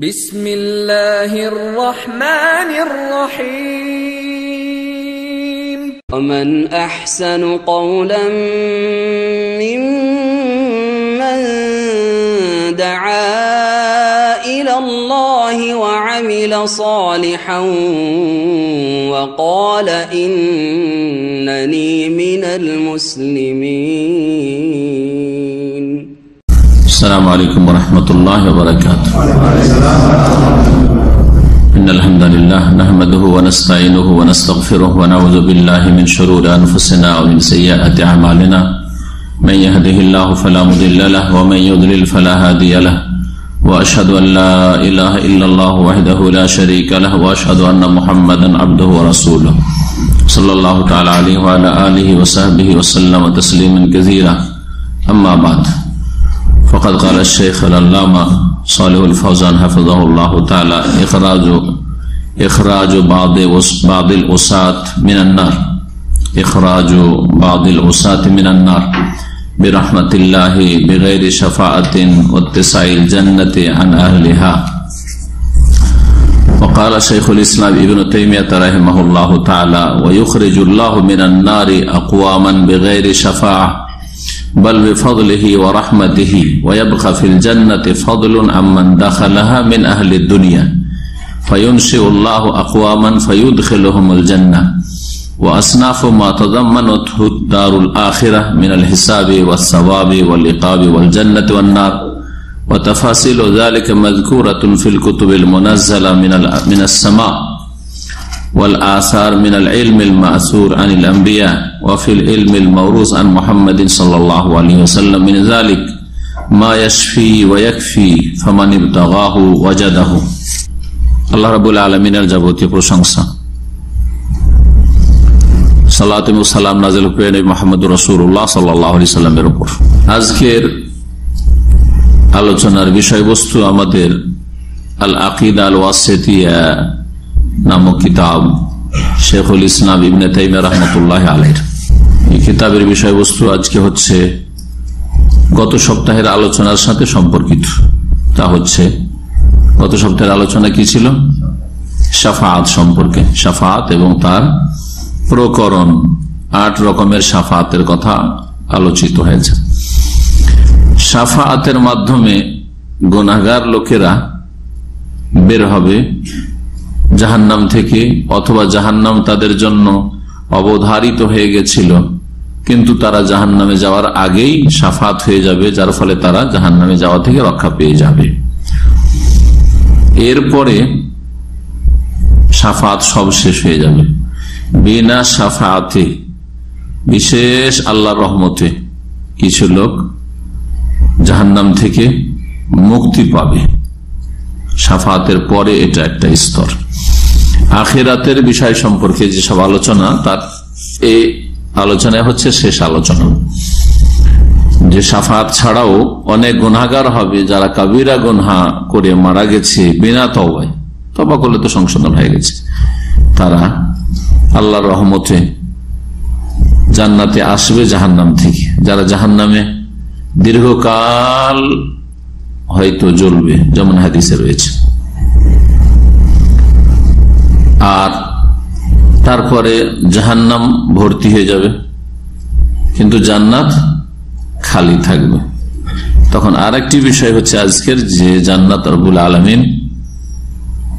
بسم الله الرحمن الرحيم. ومن أحسن قولا ممن دعا إلى الله وعمل صالحا وقال إنني من المسلمين. السلام عليكم ورحمة الله وبركاته إن الحمد لله نحمده ونستعينه ونستغفره ونعوذ بالله من شرور أنفسنا ومن سيئات أعمالنا من يهده الله فلا مضل له ومن يضلل فلا هادي له وأشهد أن لا إله إلا الله وحده لا شريك له وأشهد أن محمدا عبده ورسوله صلى الله تعالى عليه وعلى آله وصحبه وسلم تسليما كثيرا أما بعد فقد قال الشيخ العلامة صالح الفوزان حفظه الله تعالى إخراج إخراج بعض بعض الأساة من النار. إخراج بعض الأساة من النار. برحمة الله بغير شفاعة واتساع الجنة عن أهلها. وقال شيخ الإسلام ابن تيمية رحمه الله تعالى ويخرج الله من النار أقواما بغير شفاعة بل بفضله ورحمته ويبقى في الجنة فضل عمن دخلها من أهل الدنيا. فينشئ الله أقواما فيدخلهم الجنة. وأصناف ما تضمنته الدار الآخرة من الحساب والثواب والعقاب والجنة والنار. وتفاصيل ذلك مذكورة في الكتب المنزلة من السماء. والآثار من العلم المأثور عن الأنبياء وفي العلم الموروث عن محمد صلى الله عليه وسلم من ذلك ما يشفي ويكفي فمن ابتغاه وجده আল্লাহ রাবুল আলমিনের যাবতীয় প্রশংসা সালাম সালাম নাজিল হুকেন মোহাম্মদ রসুল্লাহ সাল্লাহ সাল্লামের উপর আজকের আলোচনার বিষয়বস্তু আমাদের আল আকিদ আল ওয়াসেতিয়া নামক কিতাব শেখুল ইসলাম ইবনে তাইম রহমতুল্লাহ আলের এই কিতাবের বিষয়বস্তু আজকে হচ্ছে গত সপ্তাহের আলোচনার সাথে সম্পর্কিত। তা হচ্ছে, গত সপ্তাহের আলোচনা কি ছিল? সাফাত সম্পর্কে। সাফাত এবং তার প্রকরণ। আট রকমের সাফাতের কথা আলোচিত হয়েছে। সাফাতের মাধ্যমে গুনাগার লোকেরা বের হবে জাহান্নাম থেকে অথবা জাহান্নাম তাদের জন্য অবধারিত হয়ে গেছিল। কিন্তু তারা জাহান নামে যাওয়ার আগেই সাফাত হয়ে যাবে, যার ফলে তারা জাহান নামে যাওয়া থেকে রক্ষা পেয়ে যাবে। এরপরে সাফাত সব শেষ হয়ে যাবে। বিনা সাফাতে, বিশেষ আল্লাহ রহমতে কিছু লোক জাহান্নাম থেকে মুক্তি পাবে। সাফাতের পরে এটা একটা স্তর। আখেরাতের বিষয় সম্পর্কে যেসব আলোচনা, তার এই আলোচনায় হচ্ছে শেষ আলোচনা। যে সাফাত ছাড়াও অনেক গুনাগার হবে, যারা কাবিরা গুনহা করে মারা গেছে বিনা তবায় তবা করলে তো সংশোধন হয়ে গেছে। তারা আল্লাহর রহমতে জান্নাতে আসবে জাহান্নাম থেকে। যারা জাহান্নামে দীর্ঘকাল হয়তো জ্বলবে, যেমন হাদিসে রয়েছে। আর তারপরে জাহান্নাম ভর্তি হয়ে যাবে। কিন্তু জান্নাত খালি থাকবে। তখন আর একটি বিষয় হচ্ছে আজকের যে জান্নাত রবুল আলমিন,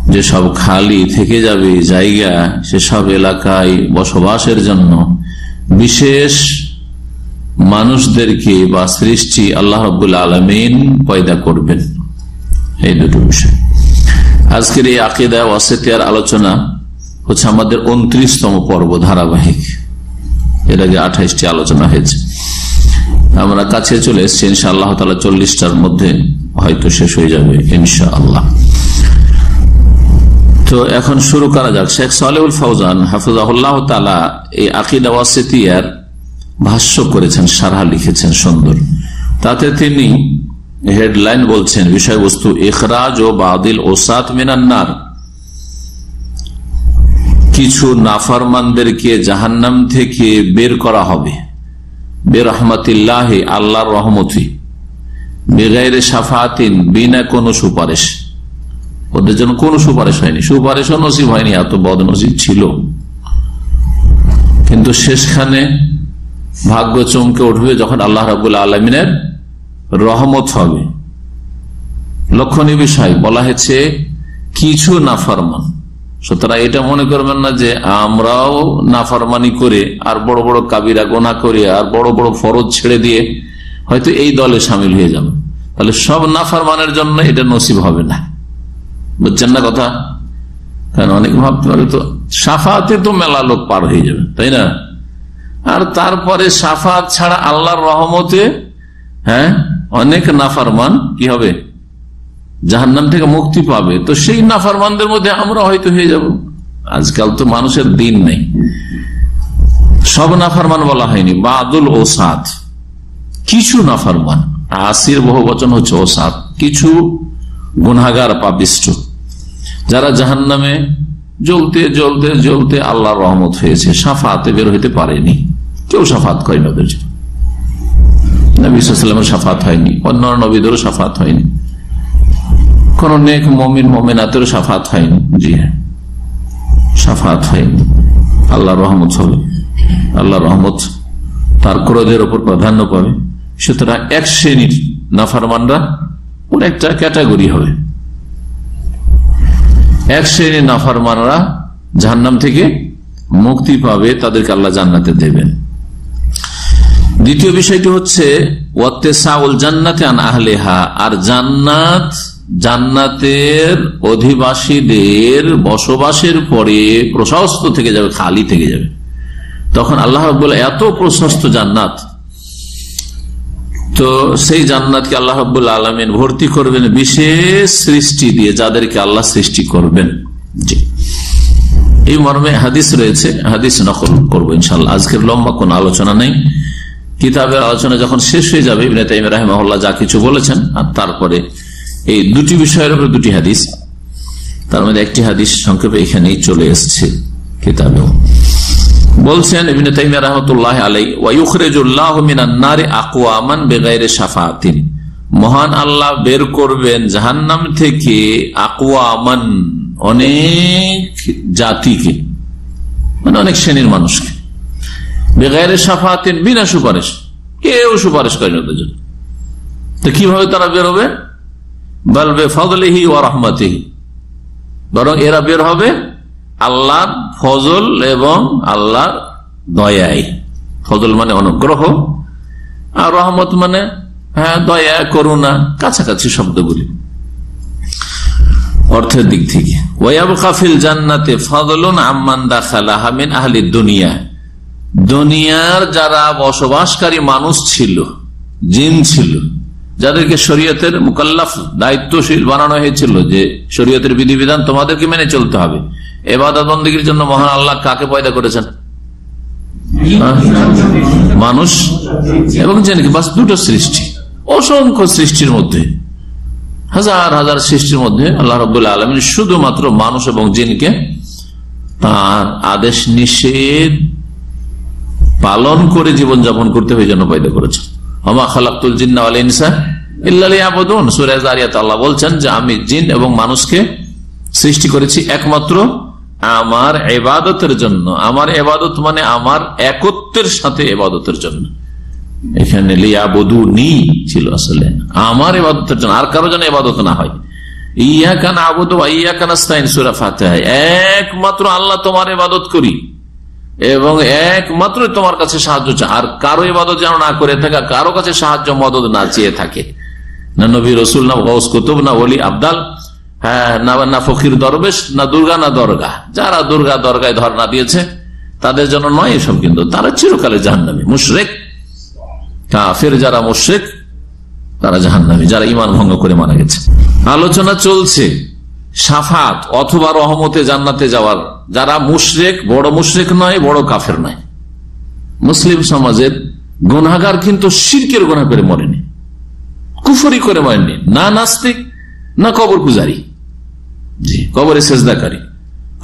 যে সব খালি থেকে যাবে জায়গা সেসব এলাকায় বসবাসের জন্য বিশেষ মানুষদেরকে বা সৃষ্টি আল্লাহ রবুল আলমিন পয়দা করবেন। এই দুটো বিষয়। আজকের এই আকিদা ওয়াসেতিয়ার আলোচনা হচ্ছে আমাদের উনত্রিশতম পর্ব ধারাবাহিক। এর আগে আঠাইশটি আলোচনা হয়েছে। আমরা কাছে চলে এসছি ইনশা আল্লাহ তালা চল্লিশটার মধ্যে হয়তো শেষ হয়ে যাবে ইনশা আল্লাহ তো এখন শুরু করা যাক। শেখ সালেউল ফৌজান হাফিজাহুল্লাহ তালা এই আকিদা ওয়াসেতিয়ার ভাষ্য করেছেন, সারহা লিখেছেন সুন্দর। তাতে তিনি হেডলাইন বলছেন, বিষয়বস্তু, ইখরাজ ও বাদিল ওসাত মিনান্নার। কিছু নাফারমানদেরকে জাহান্নাম থেকে বের করা হবে। বেরহমতিল্লাহ আল্লাহর রহমতি। বেগাইরে সাফাতিন বিনা কোনো সুপারিশ। ওদের জন্য কোনো সুপারিশ হয়নি। সুপারিশও নসিব হয়নি, এত বদ নসিব ছিল। কিন্তু শেষখানে ভাগ্য চমকে উঠবে যখন আল্লাহ রাবুল আলমিনের রহমত হবে। লক্ষণীয় বিষয়, বলা হয়েছে, কিছু নাফারমান সুতরাং এটা মনে করবেন না যে আমরাও নাফারমানি করে আর বড় বড় কাবিরা গোনা করে আর বড় বড় ফরজ ছেড়ে দিয়ে হয়তো এই দলে সামিল হয়ে যাবে। তাহলে সব নাফারমানের জন্য এটা নসিব হবে না। বুঝছেন না কথা? কারণ অনেক ভাবতে পারে তো সাফাতে তো মেলা লোক পার হয়ে যাবে, তাই না? আর তারপরে সাফাত ছাড়া আল্লাহর রহমতে হ্যাঁ অনেক নাফারমান কি হবে? জাহান্নাম থেকে মুক্তি পাবে। তো সেই নাফারমানদের মধ্যে আমরা হয়তো হয়ে যাব। আজকাল তো মানুষের দিন নেই। সব নাফারমান বলা হয়নি। বাদুল ও সাদ কিছু নাফারমান। আসির বহু বচন হচ্ছে ও সাদ কিছু গুনাগার পাবিষ্ট যারা জাহান নামে জ্বলতে জ্বলতে জ্বলতে আল্লাহ রহমত হয়েছে। সাফাতে বের হইতে পারেনি। কেউ সাফাত করেনি ওদের জন্য। নবীলামের সাফাত হয়নি। অন্য নবীদেরও সাফাত হয়নি। কোন নেক মমিন মমিনাতেরও সাফাত হয়নি। জি হ্যাঁ। সাফাত হয়নি। আল্লাহ রহমত হবে। আল্লাহ রহমত তার ক্রোধের ওপর প্রাধান্য পাবে। সুতরাং এক শ্রেণির নাফারমানরা ওর একটা ক্যাটাগরি হবে। এক শ্রেণির নাফারমানরা জাহান্নাম থেকে মুক্তি পাবে, তাদেরকে আল্লাহ জান্নাতে দেবেন। দ্বিতীয় বিষয়টি হচ্ছে আর জান্নাত জান্নাতের অধিবাসীদের বসবাসের পরে প্রশস্ত থেকে যাবে, খালি থেকে যাবে। তখন আল্লাহ বলে এত প্রশস্ত জান্নাত। তো সেই জান্নাতকে আল্লাহ রব্বুল আলমিন ভর্তি করবেন বিশেষ সৃষ্টি দিয়ে, যাদেরকে আল্লাহ সৃষ্টি করবেন। জি। এই মর্মে হাদিস রয়েছে, হাদিস নকল করব ইনশাল্লাহ আজকের লম্বা কোন আলোচনা নেই। কিতাবের আলোচনা যখন শেষ হয়ে যাবে, ইবনে তাইম রাহিমাহুল্লাহ যা কিছু বলেছেন, আর তারপরে এই দুটি বিষয়ের উপরে দুটি হাদিস। তার মধ্যে একটি হাদিস সংক্ষেপে এখানেই চলে এসছে কিতাবেও। বলছেন মহান আল্লাহ বের করবেন জাহান্নাম থেকে আকওয়ামান অনেক জাতিকে মানে অনেক শ্রেণির মানুষকে। বেগাইরে সাফাতিন বিনা সুপারিশ, কেউ সুপারিশ করেন ওদের জন্য। তো কীভাবে তারা বেরোবে বলবে ফজলিহি ও রহমতিহি। বরং এরা বের হবে আল্লাহর ফজল এবং আল্লাহর দয়াই ফজল মানে অনুগ্রহ, আর রহমত মানে হ্যাঁ দয়া, করুণা, কাছাকাছি শব্দগুলি অর্থের দিক থেকে। ওয়াবকাফিল জান্নাতে ফজলুন আম্মান দাখালাহা মিন আহলি দুনিয়া। দুনিয়ার যারা বসবাসকারী মানুষ ছিল, জিন ছিল যাদেরকে শরীয়তের মুকাল্লাফ দায়িত্বশীল বানানো হয়েছিল যে শরীয়তের বিধিবিধান তোমাদেরকে মেনে চলতে হবে। এবাদতবন্দীর জন্য মহান আল্লাহ কাকে পয়দা করেছেন? মানুষ এবং বাস দুটো সৃষ্টি, অসংখ্য সৃষ্টির মধ্যে, হাজার হাজার সৃষ্টির মধ্যে আল্লাহ রবাহ আলমিন শুধুমাত্র মানুষ এবং জিনকে তার আদেশ নিষেধ পালন করে জীবনযাপন করতে হয়ে যেন পয়দা করেছেন। আমা খালাকুল জিন্না আল ইনসা ইবুন সুরাজ আরিয়াত আল্লাহ বলছেন যে আমি জিন এবং মানুষকে সৃষ্টি করেছি একমাত্র আমার এবাদতের জন্য। আমার এবাদত মানে আমার একত্বের সাথে এবাদতের জন্য। এখানে লিয়াবধু নি ছিল আসলে। আমার এবাদতের জন্য, আর কারও যেন এবাদত না হয়। ইয়া কান আবুদ ইয়া কান সুরা ফাতে একমাত্র আল্লাহ তোমার এবাদত করি এবং একমাত্র তোমার কাছে সাহায্য আর কারও ইবাদত যেন না করে থাকা কারও কাছে সাহায্য, মদত না চেয়ে থাকে। না নবী রসুল, না গৌস কুতুব, না অলি আবদাল হ্যাঁ না ফকির দরবেশ, না দুর্গা, না দরগা যারা দুর্গা দরগায় ধর্ণা দিয়েছে, তাদের জন্য নয় এসব কিন্তু, তারা চিরকালে জাহান্নামী, মুশরেক। কাফের যারা মুশরেক, তারা জাহান্নামী, যারা ইমান ভঙ্গ করে মারা গেছে। আলোচনা চলছে সাফাত অথবা রহমতে জান্নাতে যাওয়ার। যারা মুশরেক, বড় মুশরেক নয়, বড় কাফের নয়। মুসলিম সমাজের গুনাগার কিন্তু শিরকের গোনা করে মরেনি। কুফরি করে মরেনি না নাস্তিক, না কবর পূজারী জি, কবরে সেজদাকারী।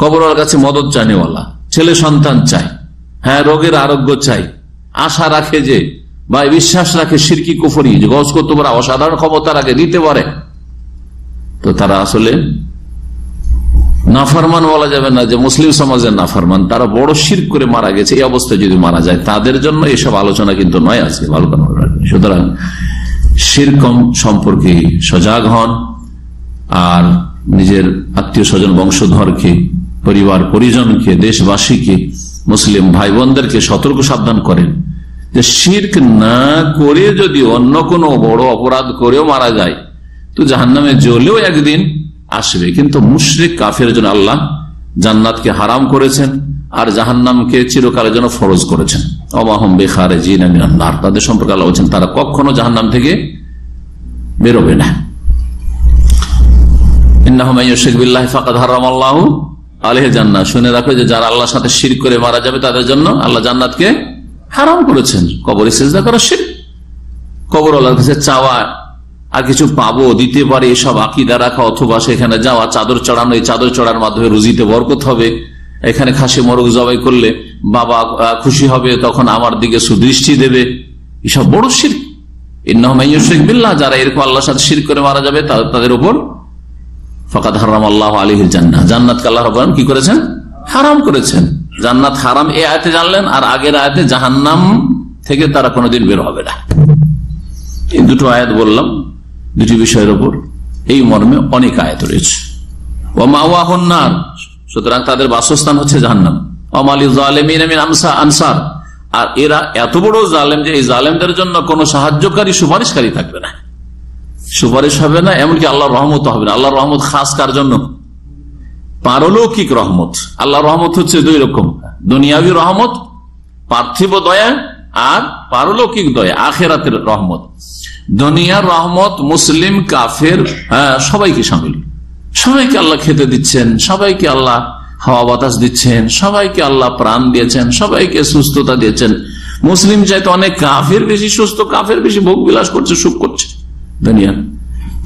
কবরের কাছে মদত চানেওয়ালা ছেলে সন্তান চাই হ্যাঁ রোগের আরোগ্য চাই। আশা রাখে যে, বা বিশ্বাস রাখে সিরকি কুফরি। যে গজ পারে অসাধারণ ক্ষমতা রাখে দিতে পারে। তো তারা আসলে নাফারমান বলা যাবে না, যে মুসলিম সমাজের নাফারমান। তারা বড় শির করে মারা গেছে। এই অবস্থায় যদি মারা যায়, তাদের জন্য এসব আলোচনা কিন্তু নয় আজকে, ভালো কথা সুতরাং শিরকম সম্পর্কে সজাগ হন আর নিজের আত্মীয় স্বজন বংশধরকে, পরিবার, পরিজনকে, দেশবাসীকে, মুসলিম ভাই বোনদেরকে সতর্ক সাবধান করেন। যে শির্ক না করে যদি অন্য কোনো বড় অপরাধ করেও মারা যায়, তো জাহান্নামে জ্বলেও একদিন আসবে। কিন্তু মুশরিক কাফের জন্য আল্লাহ জান্নাতকে হারাম করেছেন। আর জাহান্নামকে চিরকালের জন্য ফরজ করেছেন। অমাহম বেখারে জিন তাদের সম্পর্কে আল্লাহ বলছেন, তারা কখনো জাহান্নাম থেকে বেরোবে না। শুনে যে আল্লাহর সাথে শির করে মারা যাবে, তাদের জন্য আল্লাহ জান্নাতকে করেছেন। চাওয়া, আর কিছু পাবো, দিতে পারে রাখা, অথবা সেখানে যাওয়া, চাদর চড়ানো, এই চাদর চড়ার মাধ্যমে রুজিতে বরকত হবে। এখানে খাসি মরক জবাই করলে বাবা খুশি হবে, তখন আমার দিকে সুদৃষ্টি দেবে। এসব বড় শির ইন্নহিক বিল্লাহ, যারা এরকম আল্লাহর সাথে শির করে মারা যাবে তাদের উপর ফকাত হারাম আল্লাহ আলিহিল জান্নাত জান্নাত আল্লাহ কি করেছেন? হারাম করেছেন। জান্নাত হারাম এ আয়তে জানলেন, আর আগের আয়তে জাহান্নাম থেকে তারা কোনোদিন বের হবে না। এই দুটো আয়াত বললাম, দুটি বিষয়ের উপর। এই মর্মে অনেক আয়াত রয়েছে। ও মাওয়াহন্নার সুতরাং তাদের বাসস্থান হচ্ছে জাহান্নাম। অমালি জালেমিন আমসা আনসার। আর এরা এত বড় জালেম যে এই জালেমদের জন্য কোনো সাহায্যকারী সুপারিশকারী থাকবে না। সুপারিশ হবে না এমনকি আল্লাহ রহমত হবে না। আল্লাহ রহমত খাস কার জন্য? পারলৌকিক রহমত। আল্লাহ রহমত হচ্ছে দুই রকম। দুনিয়াবি রহমত পার্থিব দয়া আর পারলৌকিক দয়া আখেরাতের রহমত। দুনিয়ার রহমত মুসলিম কাফের হ্যাঁ, সবাইকে সামিল। সবাইকে আল্লাহ খেতে দিচ্ছেন, সবাইকে আল্লাহ হাওয়া বাতাস দিচ্ছেন, সবাইকে আল্লাহ প্রাণ দিয়েছেন, সবাইকে সুস্থতা দিয়েছেন। মুসলিম চাইতে অনেক কাফের বেশি সুস্থ, কাফের বেশি ভোগ বিলাস করছে, সুখ করছে দুনিয়া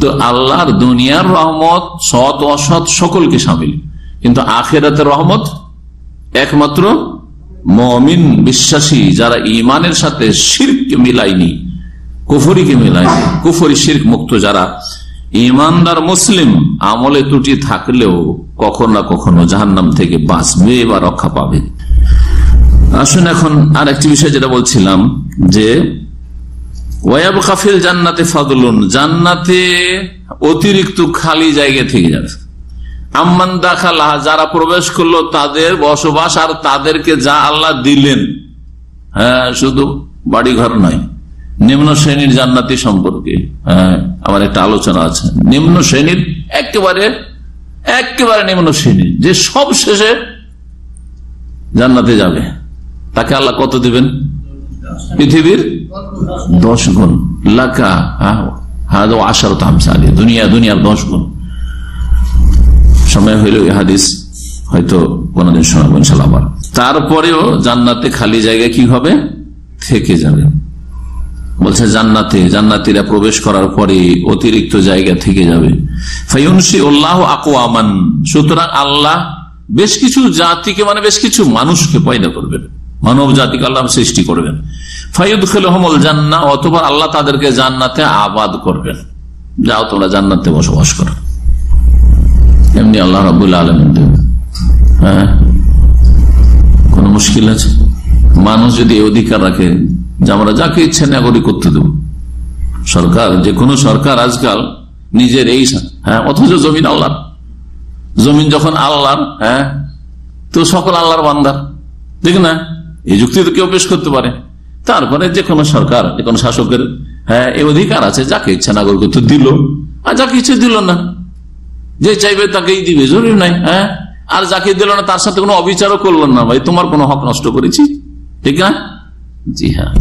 তো আল্লাহর দুনিয়ার রহমত, সৎ অসৎ সকলকে সামিল। কিন্তু আখেরাতের রহমত একমাত্র মমিন বিশ্বাসী যারা ইমানের সাথে শিরকে মিলায়নি, কুফরিকে মিলায়নি, কুফরি শির্ক মুক্ত যারা ইমানদার মুসলিম আমলে ত্রুটি থাকলেও কখনো না কখনো জাহান্নাম থেকে বাঁচবে বা রক্ষা পাবে। আসুন এখন আর একটি বিষয় যেটা বলছিলাম যে ওয়াব কাফিল জান্নাতে ফাদলুন, জান্নাতে অতিরিক্ত খালি জায়গা থেকে যাবে আম্মান দাখালা যারা প্রবেশ করল তাদের বসবাস আর তাদেরকে যা আল্লাহ দিলেন। হ্যাঁ শুধু বাড়ি ঘর নয় নিম্ন শ্রেণির জান্নাতি সম্পর্কে হ্যাঁ আমার একটা আলোচনা আছে। নিম্ন শ্রেণির একেবারে একেবারে নিম্ন শ্রেণির যে সব শেষে জান্নাতে যাবে। তাকে আল্লাহ কত দিবেন? পৃথিবীর দশ গুণ। লাকা হ্যাঁ আশার তামসালি দুনিয়া, দুনিয়ার দশ গুণ। সময় হইল হাদিস হয়তো কোনদিন শোনাবো ইনশাল্লাহ আবার। তারপরেও জান্নাতে খালি জায়গা কি হবে? থেকে যাবে। বলছে, জান্নাতে, জান্নাতিরা প্রবেশ করার পরে অতিরিক্ত জায়গা থেকে যাবে। উল্লাহ আকোয়ামান সুতরাং আল্লাহ বেশ কিছু জাতিকে মানে বেশ কিছু মানুষকে পয়দা করবেন। মানব জাতিকে আল্লাহ সৃষ্টি করবেন। ফাইদ খেলহমল জান্না, অথবা আল্লাহ তাদেরকে জান্নাতে আবাদ করবেন। যাও তোমরা জান্নাতে বসবাস করো। এমনি আল্লাহ রাবুল আলমিন দেবেন হ্যাঁ? কোন মুশকিল আছে? মানুষ যদি অধিকার রাখে যে আমরা যাকে ইচ্ছে নাগরিক করতে দেব। সরকার, যে কোনো সরকার আজকাল নিজের এই হ্যাঁ অথচ জমিন আল্লাহর। জমিন যখন আল্লাহর হ্যাঁ তো সকল আল্লাহর বান্দার। দেখ না? এই যুক্তি তো কেউ পেশ করতে পারে। তারপরে যে কোনো সরকার, যে কোনো শাসকের হ্যাঁ এই অধিকার আছে, যাকে ইচ্ছা নাগরিকত্ব দিল, আর যাকে ইচ্ছে দিল না। যে চাইবে তাকেই দিবে, জরুরি নাই হ্যাঁ। আর যাকে দিল না, তার সাথে কোনো অবিচারও করল না, ভাই, তোমার কোনো হক নষ্ট করেছি। ঠিক না? জি হ্যাঁ।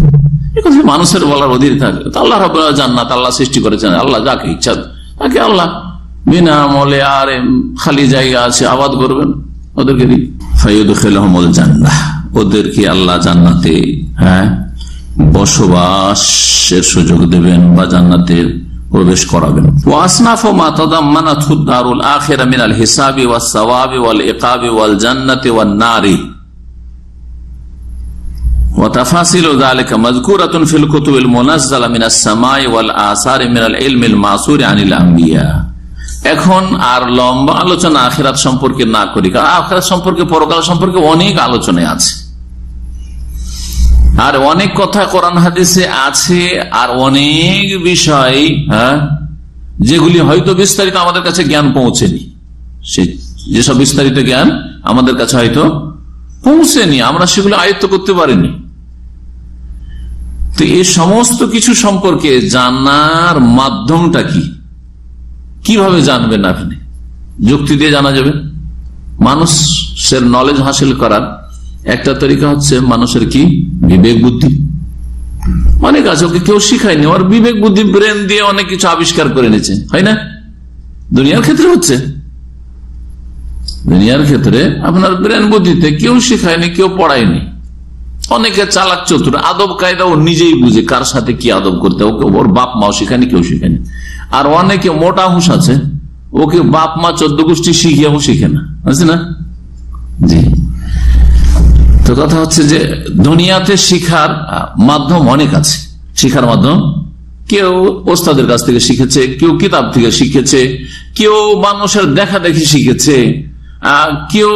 মানুষের বলার অধীর থাকে। আল্লাহ জান্নাত আল্লাহ সৃষ্টি করেছেন। আল্লাহ যাকে ইচ্ছা তাকে আল্লাহ বিনা আমলে আর খালি জায়গা আছে আবাদ করবেন। ওদেরকে ফাইদ খেলহমল জান্নাহ। ওদেরকে আল্লাহ জান্নাতে হ্যাঁ বসবাসের সুযোগ দেবেন বা জান্নাতের প্রবেশ করাবেন। ওয়াসনাফ ও মাতাদাম্মানা থুদ্দারুল আখিরা মিনাল হিসাবি ওয়াস সাওয়াবি ওয়াল ইকাবি ওয়াল জান্নাতি ওয়ান নারি। وتفاصيل ذلك مذكورة في الكتب المنزلة من السماء والآثار من العلم المعصور عن الأنبياء এখন আর লম্বা আলোচনা আখেরাত সম্পর্কে না করি কারণ আখেরাত সম্পর্কে পরকাল সম্পর্কে অনেক আলোচনায় আছে আর অনেক কথা কোরআন হাদিসে আছে আর অনেক বিষয় হ্যাঁ যেগুলি হয়তো বিস্তারিত আমাদের কাছে জ্ঞান পৌঁছেনি সে যেসব বিস্তারিত জ্ঞান আমাদের কাছে হয়তো পৌঁছেনি আমরা সেগুলো আয়ত্ত করতে পারিনি তো এই সমস্ত কিছু সম্পর্কে জানার মাধ্যমটা কি? কীভাবে জানবেন আপনি? যুক্তি দিয়ে জানা যাবে। মানুষের নলেজ হাসিল করার একটা তরিকা হচ্ছে মানুষের কি? বিবেক বুদ্ধি। অনেক আছে, ওকে কেউ শিখায়নি। ওর বিবেক বুদ্ধি ব্রেন দিয়ে অনেক কিছু আবিষ্কার করে নিয়েছে। হয় না? দুনিয়ার ক্ষেত্রে হচ্ছে। দুনিয়ার ক্ষেত্রে আপনার ব্রেন বুদ্ধিতে কেউ শিখায়নি, কেউ পড়ায়নি। অনেকে চালাক চতুর, আদব কায়দা ও নিজেই বুঝে কার সাথে কি আদব করতে ওকে, ওর বাপ মাও শেখায়নি, কেউ শেখায়নি। আর অনেকে মোটা হুঁশ আছে, ওকে বাপ মা চোদ্দ গোষ্ঠী শিখিয়াও শিখে না। আছে না? জি। তো কথা হচ্ছে যে, দুনিয়াতে শিখার মাধ্যম অনেক আছে। শিখার মাধ্যম? কেউ ওস্তাদের কাছ থেকে শিখেছে, কেউ কিতাব থেকে শিখেছে, কেউ মানুষের দেখা দেখি শিখেছে কেউ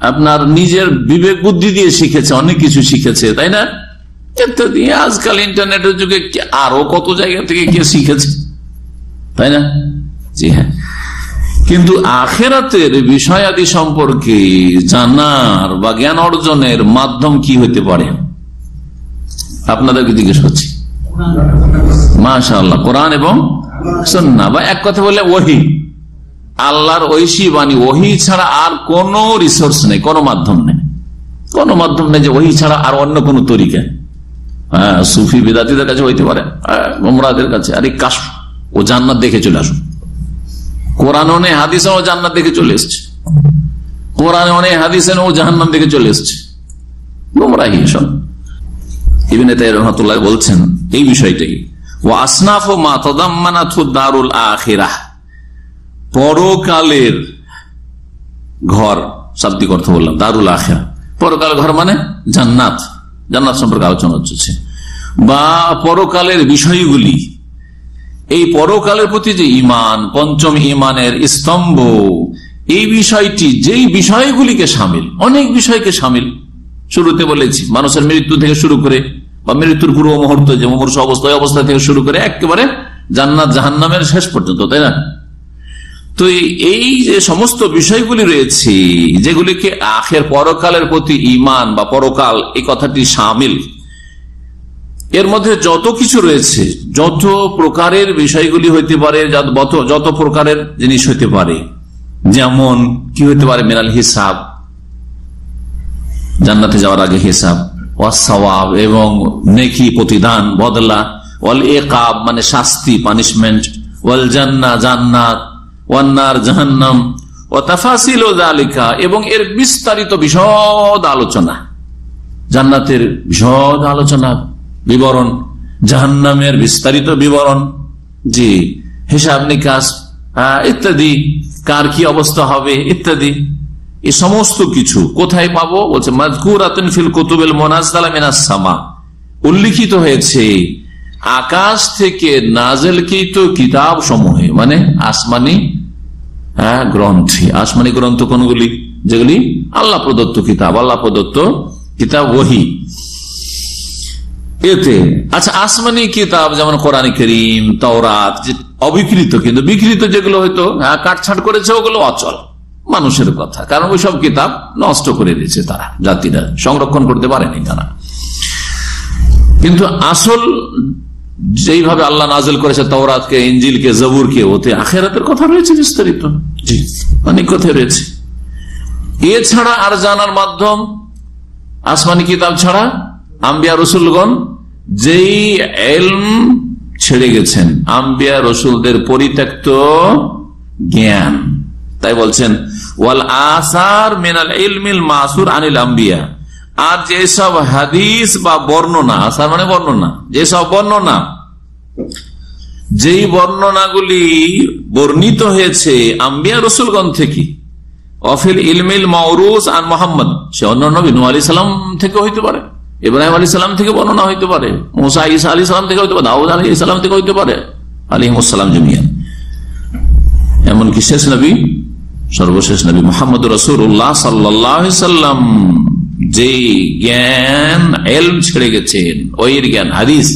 আপনার নিজের বিবেক বুদ্ধি দিয়ে শিখেছে, অনেক কিছু শিখেছে, তাই না? ইত্যাদি আজকাল ইন্টারনেটের যুগে আরও কত জায়গা থেকে কে শিখেছে? তাই না? জি হ্যাঁ। কিন্তু আখেরাতের বিষয়াদি সম্পর্কে জানার বা জ্ঞান অর্জনের মাধ্যম কি হতে পারে? আপনাদেরকে জিজ্ঞেস করছি। মাশা আল্লাহ কোরআন এবং সন্না বা এক কথা বলে ওহি। আল্লাহর ঐশী বাণী, ওহি ছাড়া আর কোন রিসোর্স নেই, কোন মাধ্যম নেই। কোন মাধ্যম নেই যে ওহি ছাড়া আর অন্য কোন তরিকা। হ্যাঁ সুফি বিদাতিদের কাছে হইতে পারে মোমরাদের কাছে। আরে কাশ, ও জান্নাত দেখে চলে আসুন। কোরআন নেই হাদিস ও জান্নাত দেখে চলে এসছে। কোরআন নেই হাদিস ও জাহান্নাম দেখে চলে এসছে। গুমরাহি সব ইবিন রহমতুল্লাহ বলছেন এই বিষয়টাই। ও আসনাফ ও মা তদাম্মানাথু দারুল আখিরাহ। পরকালের ঘর, শাব্দিক অর্থ বললাম, দারুল আখেরা পরকাল ঘর মানে জান্নাত। জান্নাত সম্পর্কে আলোচনা হচ্ছে। বা পরকালের বিষয়গুলি। এই পরকালের প্রতি যে ইমান পঞ্চম ইমানের স্তম্ভ, এই বিষয়টি, যেই বিষয়গুলিকে সামিল, অনেক বিষয়কে সামিল। শুরুতে বলেছি, মানুষের মৃত্যু থেকে শুরু করে, বা মৃত্যুর পূর্ব মুহূর্ত যে মুমূর্ষ অবস্থা অবস্থা থেকে শুরু করে, একেবারে জান্নাত জাহান্নামের শেষ পর্যন্ত, তাই না? তো এই যে সমস্ত বিষয়গুলি রয়েছে, যেগুলিকে আখের পরকালের প্রতি ইমান বা পরকাল এই কথাটি সামিল, এর মধ্যে যত কিছু রয়েছে, যত প্রকারের বিষয়গুলি হইতে পারে, যত প্রকারের জিনিস হইতে পারে, যেমন কি হইতে পারে মেনাল হিসাব, জান্নাতে যাওয়ার আগে হিসাব ওয়াসওয়াব এবং নেকি প্রতিদান, বদলা, ওয়াল একাব মানে শাস্তি পানিশমেন্ট ওয়াল জান্না, জান্নাত ওয়ান্নার জাহান্নাম ও তাফাসিল জালিকা এবং এর বিস্তারিত বিশদ আলোচনা, জান্নাতের বিশদ আলোচনা, বিবরণ, জাহান্নামের বিস্তারিত বিবরণ, জি, হিসাব নিকাশ ইত্যাদি, কার কি অবস্থা হবে, ইত্যাদি, এই সমস্ত কিছু কোথায় পাবো? বলছে মাজকুর ফিল কুতুবেল মোনাজামা উল্লিখিত হয়েছে, আকাশ থেকে নাজেলকৃত কিতাব সমূহে মানে আসমানি গ্রন্থে। আসমানি গ্রন্থ কোনগুলি? যেগুলি আল্লাহ প্রদত্ত কিতাব। আল্লাহ প্রদত্ত কিতাব, ওহি। এতে আচ্ছা আসমানি কিতাব যেমন কোরআন করিম, তওরাত অবিকৃত কিন্তু বিকৃত যেগুলো হয়তো হ্যাঁ কাটছাট করেছে, ওগুলো অচল, মানুষের কথা। কারণ ওইসব কিতাব নষ্ট করে দিয়েছে তারা, জাতিরা, সংরক্ষণ করতে পারেনি তারা। কিন্তু আসল যেইভাবে আল্লাহ নাজল করেছে, তওরাতকে ইঞ্জিলকে জবুরকে, ওতে আখেরাতের কথা রয়েছে বিস্তারিত। অনেক কথা রয়েছে। এছাড়া আর জানার মাধ্যম আসমানি কিতাব ছাড়া আম্বিয়া রসুলগণ যেই এলম ছেড়ে গেছেন, আম্বিয়া রসুলদের পরিত্যক্ত জ্ঞান। তাই বলছেন, ওয়াল আসার মিনাল ইলমিল মাসুর আনিল আম্বিয়া। আর যেসব হাদিস বা বর্ণনা, আসার মানে বর্ণনা যেসব বর্ণনা যেই বর্ণনাগুলি বর্ণিত হয়েছে আম্বিয়া রসুলগঞ্জ থেকে, অফিল ইলমিল মৌরুস আর মোহাম্মদ, সে অন্য নবী নু আলি থেকে হইতে পারে, ইব্রাহিম আলী সাল্লাম থেকে বর্ণনা হইতে পারে, মোসা ইসা আলী সাল্লাম থেকে হইতে পারে, দাউদ আলী সাল্লাম থেকে হইতে পারে আলিমসাল্লাম জমিয়ান। এমনকি শেষ নবী, সর্বশেষ নবী মোহাম্মদ রসুল্লাহ সাল্লাম যে জ্ঞান ছেড়ে গেছেন, ওই জ্ঞান, হাদিস,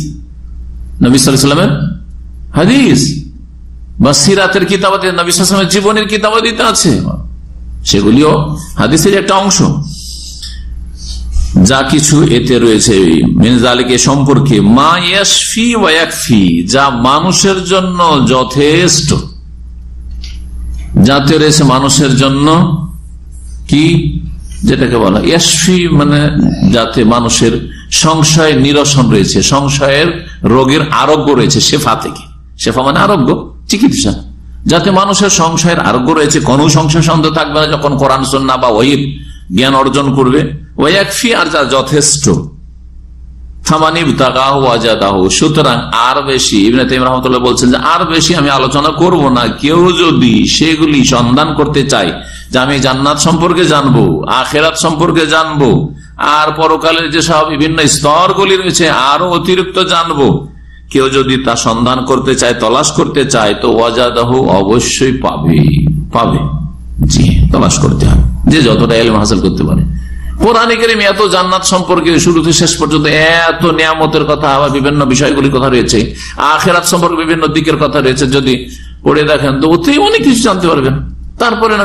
নবী সাল্লামের হাদিস। বা সিরাতের কিতাবাতে নবী সাল্লামের জীবনের কিতাবাদিতে আছে। সেগুলিও হাদিসের একটা অংশ। যা কিছু এতে রয়েছে। মিনজালিকে সম্পর্কে মা ইয়াসফি ওয়াকফি যা মানুষের জন্য যথেষ্ট। যাতে রয়েছে মানুষের জন্য কি? যেটাকে বলা ইয়াসফি মানে যাতে মানুষের সংশয় নিরসন রয়েছে, সংশয়ের রোগের আরোগ্য রয়েছে শেফা থেকে। শেফা মানে আরোগ্য, চিকিৎসা। যাতে মানুষের সংশয়ের আরোগ্য রয়েছে, কোন সংশয় সন্দেহ থাকবে না, যখন কোরআন সন্না বা ওই জ্ঞান অর্জন করবে। ওয়াকফি আর যা যথেষ্ট। সুতরাং আর বেশি বলছেন যে, আর বেশি আমি আলোচনা করব না। কেউ যদি সেগুলি সন্ধান করতে চায় যে আমি জান্নাত সম্পর্কে জানব, আখেরাত সম্পর্কে জানব, আর পরকালের যে সব বিভিন্ন স্তরগুলি রয়েছে আরও অতিরিক্ত জানব কেউ যদি তা সন্ধান করতে চায়, তলাশ করতে চায়, তো ওয়াজাদাহ অবশ্যই পাবে। পাবে। জি, তলাশ করতে হবে। যে যতটা এলম হাসিল করতে পারে। শেষ সম্পর্কে বিভিন্ন দিকের কথা রয়েছে। যদি পড়ে দেখেন, তো ওতেই অনেক কিছু জানতে পারবেন। তারপরে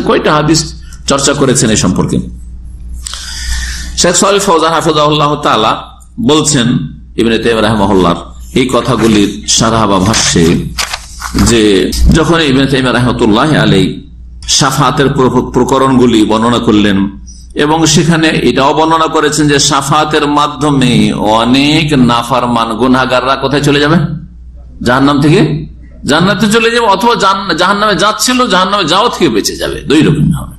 কয়টা চর্চা করেছেন এই সম্পর্কে? শেখ বলছেন ইবনে তেম রাহমহল্লার এই কথাগুলির সারা বা ভাষ্যে যে যখন ইবনে তেম রহমতুল্লাহ আলী সাফাতের প্রকরণগুলি বর্ণনা করলেন এবং সেখানে এটাও বর্ণনা করেছেন যে সাফাতের মাধ্যমে অনেক নাফার মান গুনাগাররা কোথায় চলে যাবে? জাহান্নাম থেকে? জান্নাতে চলে যাবে অথবা জাহান নামে যাচ্ছিল জাহান নামে যাওয়া থেকে বেঁচে যাবে। দুই রকম হবে।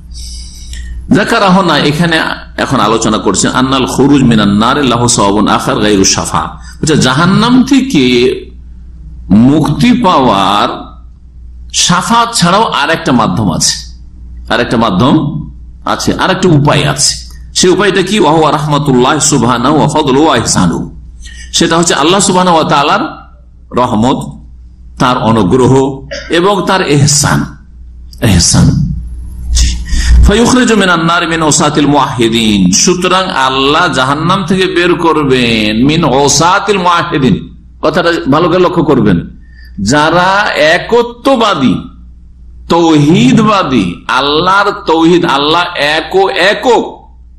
জাকারাহনা এখানে এখন আলোচনা করছেন আন্নাল খরুজ মিনান্নার আখার গাইরু সাফা জাহান্নাম থেকে মুক্তি পাওয়ার সাফাত ছাড়াও আর একটা মাধ্যম আছে। আর একটা মাধ্যম আছে আর একটা উপায় আছে। সে উপায়টা কি? ওয়াহুয়া রহমতুল্লাহ সুবাহানা ওয়াফাদুল সেটা হচ্ছে আল্লাহ সুবাহ তালার রহমত, তার অনুগ্রহ এবং তার এহসান এহসান সুতরাং আল্লাহ জাহান্নাম থেকে বের করবেন মিন ভালো করে লক্ষ্য করবেন। যারা একত্ববাদী, তৌহিদবাদী, আল্লাহর তৌহিদ, আল্লাহ এক একক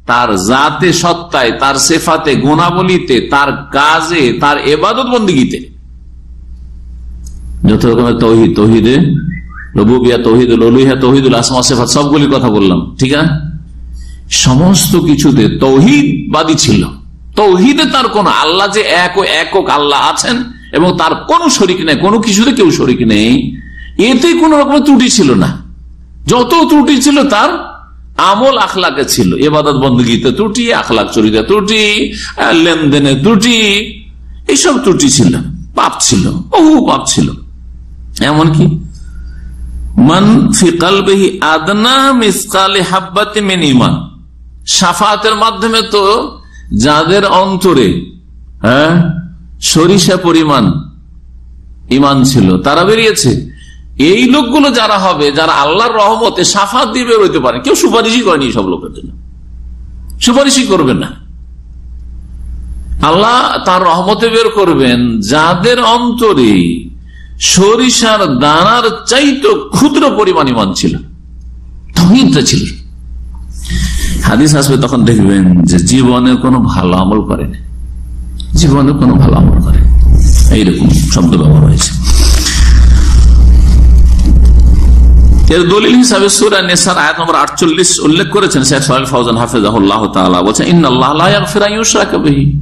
তার জাতে, সত্তায়, তার সেফাতে, গুণাবলিতে, তার কাজে, তার এবাদত বন্দীগীতে যত রকমের তৌহিদ, তৌহিদে রবুবিয়া, তৌহিদুল তৌহিদুল, আসমা, সেফাত, সবগুলির কথা বললাম। ঠিক আছে? সমস্ত কিছুতে তৌহিদবাদী ছিল। তৌহিদে তার কোন আল্লাহ যে এক ও একক আল্লাহ আছেন এবং তার কোনো শরিক নেই, কোনো কিছুতে কেউ শরিক নেই, এতে কোন রকমের ত্রুটি ছিল না। যত ত্রুটি ছিল তার আমল আখলাকে ছিল। এবাদত বন্দীতে ত্রুটি, আখলাক চরিতে ত্রুটি লেনদেনে ত্রুটি, এইসব ত্রুটি ছিল। পাপ ছিল, বহু পাপ ছিল। এমনকি সাফাতের মাধ্যমে তো যাদের অন্তরে হ্যাঁ সরিষা পরিমাণ ইমান ছিল, তারা বেরিয়েছে। এই লোকগুলো যারা হবে, যারা আল্লাহর রহমতে সাফাত দিয়ে বেরোতে পারে, কেউ সুপারিশই করেনি সব লোকের জন্য। সুপারিশই করবেন না। আল্লাহ তার রহমতে বের করবেন যাদের অন্তরে সরিষার দানার চাইতো ক্ষুদ্র পরিমাণ ইমান ছিল। ছিল। হাদিস আসবে তখন দেখবেন যে জীবনে কোনো ভালো আমল করেন। জীবনে কোনো ভালো আমল করে এইরকম শব্দ ব্যবহার হয়েছে। এর দলিল হিসাবে সুরা নেসার আয়াত নম্বর আটচল্লিশ উল্লেখ করেছেন শেখ সোহেল ফৌজান তাআলা। বলছেন ইউশরাকা বিহি।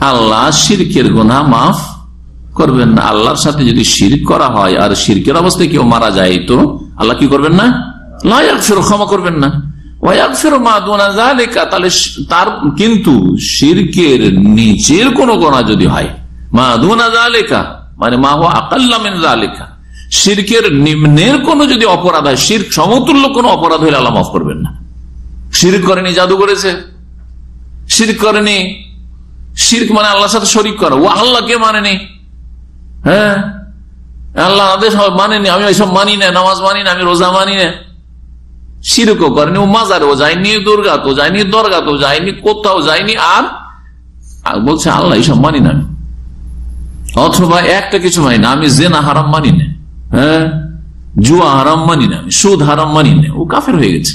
আল্লাহ শিরকের গুনাহ মাফ করবেন না। আল্লাহর সাথে যদি শির করা হয় আর শিরকের অবস্থায় কেউ মারা যায়, তো আল্লাহ কি করবেন না? লায়াক ফেরো ক্ষমা করবেন না। তাহলে তার কিন্তু শিরকের নিচের কোন গোনা যদি হয় মানে মা শিরকের নিম্নের কোন যদি অপরাধ হয়, শির সমতুল্য কোন অপরাধ আল্লাহ মাফ করবেন না। শির করেনি, জাদু করেছে। শির করেনি। শির্ক মানে আল্লাহর সাথে শরিক করা। ও আল্লাহকে মানেনি। হ্যাঁ? আল্লাহ আদেশ মানেনি আমি ওইসব মানি না, নামাজ মানি না, আমি রোজা মানি না। সিরকও করেনি, ও মাজারেও যায়নি দুর্গা তো যায়নি দরগা তো যায়নি কোথাও যায়নি আর বলছে আল্লাহ এইসব মানি না আমি। অথবা একটা কিছু মানি না, আমি জেনা হারাম মানি না হ্যাঁ? জুয়া হারাম মানি না, আমি সুদ হারাম মানি না, ও কাফের হয়ে গেছে।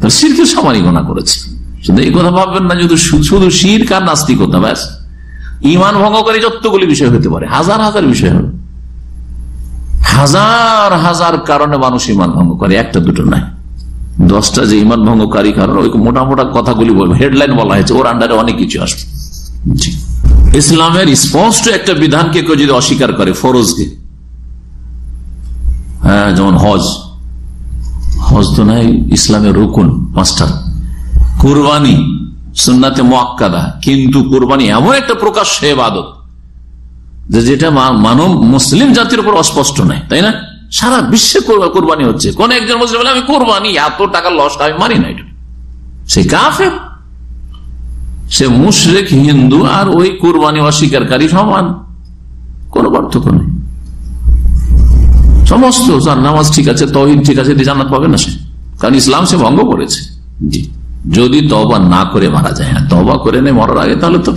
তার সিরকে সমানই গোনা করেছে। শুধু এই কথা ভাববেন না যদি শুধু শির কার নাস্তিকতা, ব্যাস। ইমান ভঙ্গকারী যতগুলি বিষয় হতে পারে, হাজার হাজার বিষয় হবে। হাজার হাজার কারণে মানুষ ইমান ভঙ্গ করে একটা দুটো নাই। দশটা যে ইমান ভঙ্গকারী কারণ, ওই মোটা মোটা কথাগুলি বলব, হেডলাইন বলা হয়েছে, ওর আন্ডারে অনেক কিছু আসবে। ইসলামের স্পষ্ট একটা বিধানকে কেউ যদি অস্বীকার করে, ফরজকে। হ্যাঁ যেমন হজ। হজ তো নাই, ইসলামের রুকুন পাঁচটা কুরবানি সুন্নাতে মোয়াক্কাদা। কিন্তু কুরবানি এমন একটা প্রকাশ ইবাদত যে যেটা মানব মুসলিম জাতির উপর অস্পষ্ট নাই তাই না? সারা বিশ্বে কোরবানি হচ্ছে। কোন একজন মুসলিম আমি কোরবানি, এত টাকা লস, আমি মানি না এটা। সে কাফের। সে মুশরেক, হিন্দু, আর ওই কোরবানি অস্বীকারী সমান। কোন পার্থক্য নেই। সমস্ত নামাজ ঠিক আছে তহিন ঠিক আছে, জান্নাত পাবে না সে। কারণ ইসলাম সে ভঙ্গ করেছে। জি। যদি তবা না করে মারা যায় হ্যাঁ তবা করে নেই, মরার আগে, তাহলে তো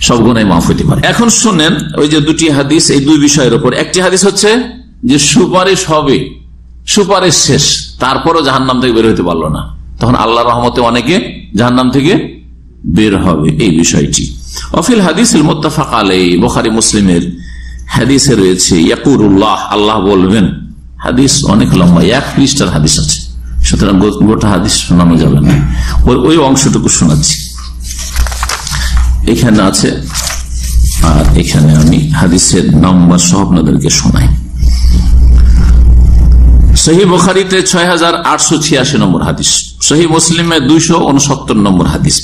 সব গুণাই মাফ হইতে পারে। এখন শোনেন, ওই যে দুটি হাদিস, এই দুই বিষয়ের উপর। একটি হাদিস হচ্ছে যে সুপারিশ হবে, সুপারিশ শেষ, তারপরও জাহান্নাম থেকে বের হইতে পারল না। তখন আল্লাহ রহমতে অনেকে জাহান্নাম থেকে বের হবে, এই বিষয়টি। অফিল হাদিস মোত্তাফাক আলাই বোখারি, মুসলিমের হাদিসে রয়েছে, ইয়াকুরুল্লাহ, আল্লাহ বলবেন, হাদিস অনেক লম্বা, এক পৃষ্ঠার হাদিস আছে। সুতরাং গোটা হাদিস শোনানো যাবে না। ওই ওই অংশটুকু শোনাচ্ছি। এখানে আছে, আর এখানে আমি হাদিসের নাম্বার সহ আপনাদেরকে শোনাই। সহি বুখারিতে ছয় হাজার আটশো ছিয়াশি নম্বর হাদিস, সহি মুসলিমে দুইশো উনসত্তর নম্বর হাদিস।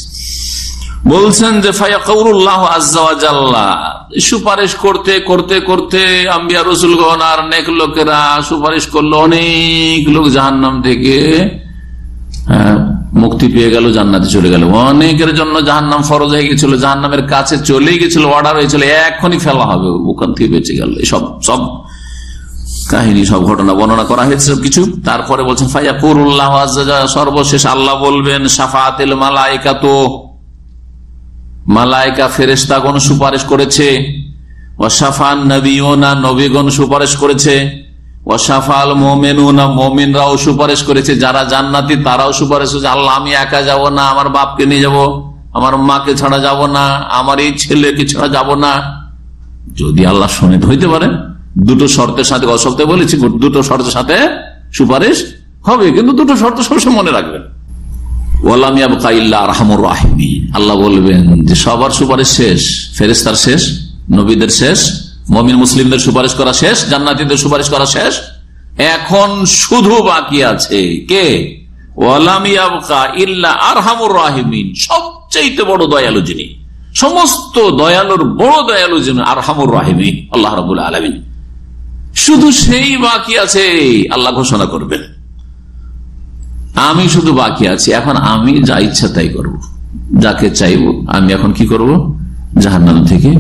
বলছেন যে ফায়াকুল্লাহ আজ্লাহ সুপারিশ করতে করতে করতে আম্বিয়া রসুলগণ আর নেক লোকেরা সুপারিশ করল। অনেক লোক জাহান্নাম থেকে হ্যাঁ, মুক্তি পেয়ে গেল জান্নাতে চলে গেল। অনেকের জন্য জাহান্নাম ফরজ হয়ে গেছিল জাহান্নামের কাছে চলেই গেছিল অর্ডার হয়েছিল এখনই ফেলা হবে ওখান থেকে বেঁচে গেল। সব সব কাহিনী সব ঘটনা বর্ণনা করা হয়েছে কিছু। তারপরে বলছেন ফাইয়া ফাইয়াকুরুল্লাহ সর্বশেষ আল্লাহ বলবেন সাফাতিল মালাইকা তো মালাইকা ফেরেস্তাগণ সুপারিশ করেছে। ওয়াসাফান নবীনা নবীগণ সুপারিশ করেছে। ওয়াসাফাল মোমেনুনা, মোমিনরাও সুপারিশ করেছে। যারা জান্নাতি, তারাও সুপারিশ করেছে। আল্লাহ, আমি একা যাব না, আমার বাপকে নিয়ে যাব, আমার মাকে ছাড়া যাব না, আমার এই ছেলেকে ছাড়া যাব না। যদি আল্লাহ শুনে হইতে পারে দুটো শর্তের সাথে সপ্তাহে বলেছি, দুটো শর্তের সাথে সুপারিশ হবে, কিন্তু দুটো শর্ত সবসময় মনে রাখবেন। আল্লাহ বলবেন যে সবার সুপারিশ শেষ ফেরেস্তার শেষ, নবীদের শেষ, মমিন মুসলিমদের সুপারিশ করা শেষ, জান্নাতিদের সুপারিশ করা শেষ। এখন শুধু বাকি আছে কে? সবচেয়ে বড় দয়ালু যিনি। সমস্ত দয়ালুর বড় দয়ালু যিনি আরহামুর রাহিমিন, আল্লাহ রবুল আলমিন। শুধু সেই বাকি আছে, আল্লাহ ঘোষণা করবেন। আমি শুধু বাকি আছি, এখন আমি যা ইচ্ছা তাই করব। যাকে চাইব, আমি এখন কি করব? জাহান্নাম থেকে